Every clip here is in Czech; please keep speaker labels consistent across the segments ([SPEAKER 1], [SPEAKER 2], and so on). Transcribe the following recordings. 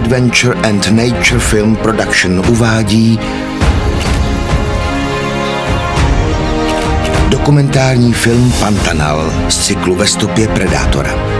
[SPEAKER 1] Adventure and Nature Film Production uvádí dokumentární film Pantanal z cyklu Ve stopě Predátora.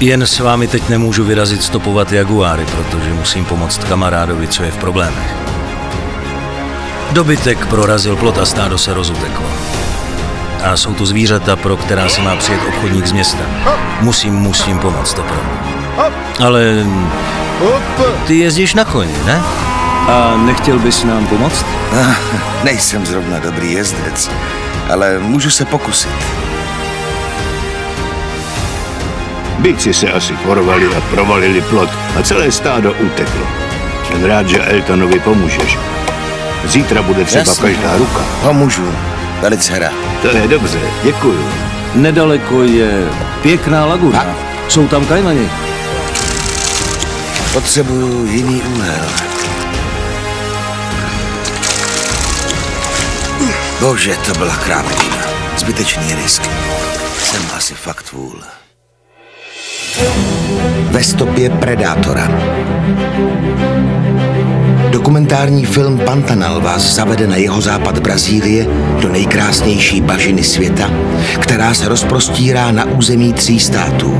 [SPEAKER 2] Jen s vámi teď nemůžu vyrazit stopovat jaguáry, protože musím pomoct kamarádovi, co je v problémech. Dobytek prorazil plot a stádo se rozuteklo. A jsou tu zvířata, pro která se má přijet obchodník z města. Musím, musím pomoct to pro. Ale ty jezdíš na koni, ne?
[SPEAKER 3] A nechtěl bys nám pomoct?
[SPEAKER 1] Ah, nejsem zrovna dobrý jezdec, ale můžu se pokusit.
[SPEAKER 4] Bíci se asi porvali a provalili plot a celé stádo uteklo. Jsem rád, že Eltonovi pomůžeš. Zítra bude třeba
[SPEAKER 1] Jasně.
[SPEAKER 4] každá ruka.
[SPEAKER 1] Pomůžu. Velice rád.
[SPEAKER 4] To je dobře, děkuju.
[SPEAKER 3] Nedaleko je pěkná laguna.
[SPEAKER 1] A?
[SPEAKER 3] Jsou tam kajmani.
[SPEAKER 1] Potřebuju jiný úhel. Bože, to byla královina. Zbytečný risk. Jsem asi fakt vůl. Ve stopě Predátora. Dokumentární film Pantanal vás zavede na jeho západ Brazílie do nejkrásnější bažiny světa, která se rozprostírá na území tří států.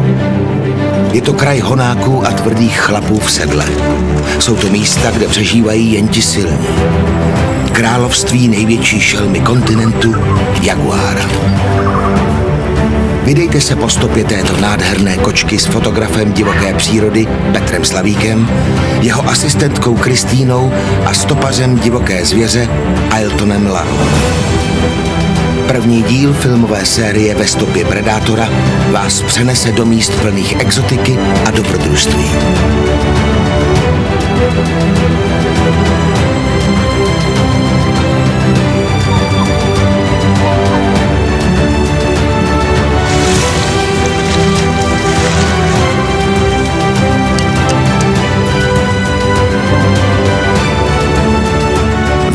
[SPEAKER 1] Je to kraj honáků a tvrdých chlapů v sedle. Jsou to místa, kde přežívají jen ti silní. Království největší šelmy kontinentu, jaguára. Vydejte se po stopě této nádherné kočky s fotografem divoké přírody Petrem Slavíkem, jeho asistentkou Kristýnou a stopařem divoké zvěře Ailtonem Lau. První díl filmové série Ve stopě Predátora vás přenese do míst plných exotiky a dobrodružství.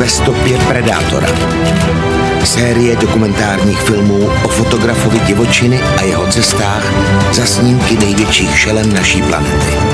[SPEAKER 1] Ve stopě Predátora. Série dokumentárních filmů o fotografovi divočiny a jeho cestách za snímky největších šelem naší planety.